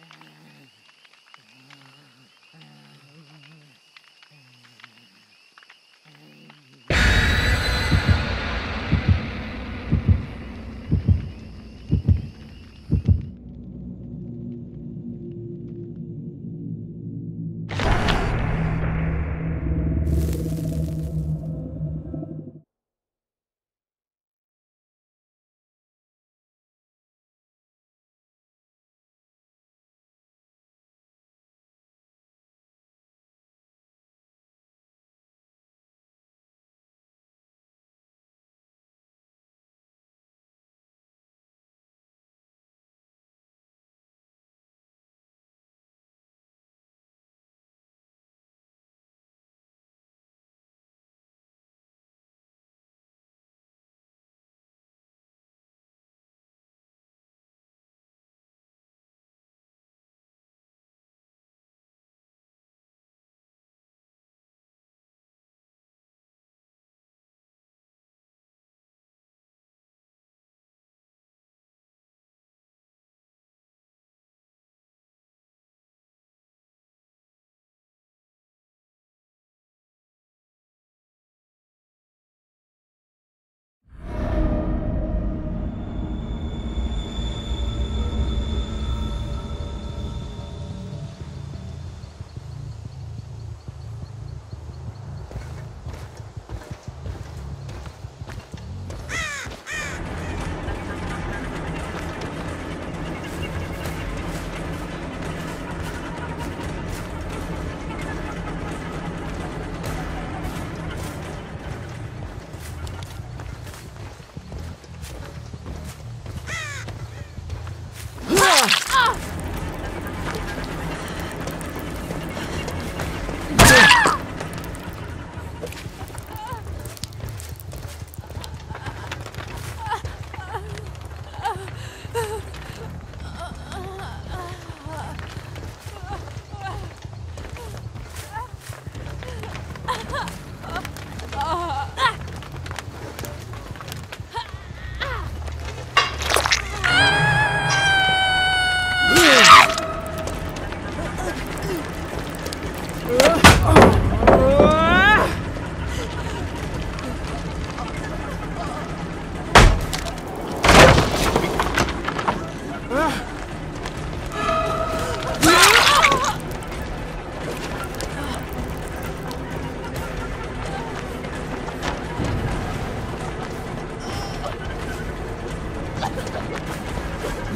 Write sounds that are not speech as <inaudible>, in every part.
Uh,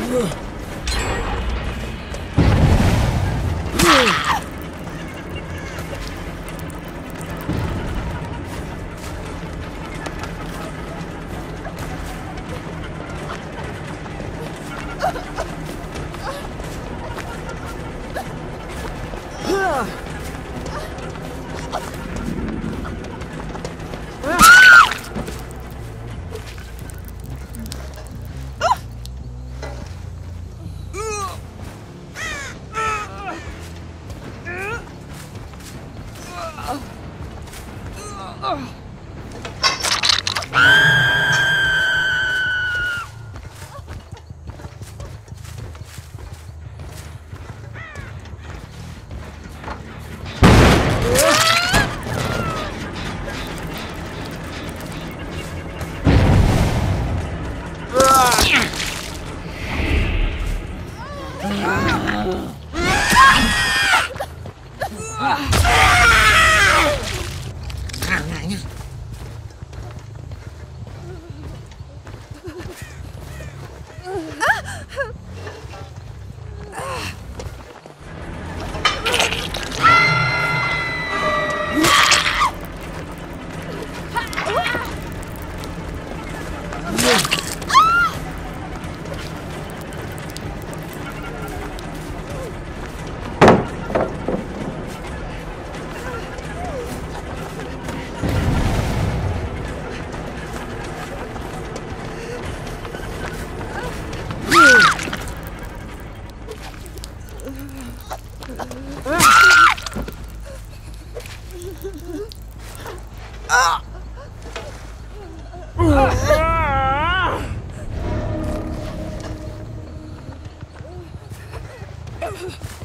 Ugh! Huh. Come <laughs> on.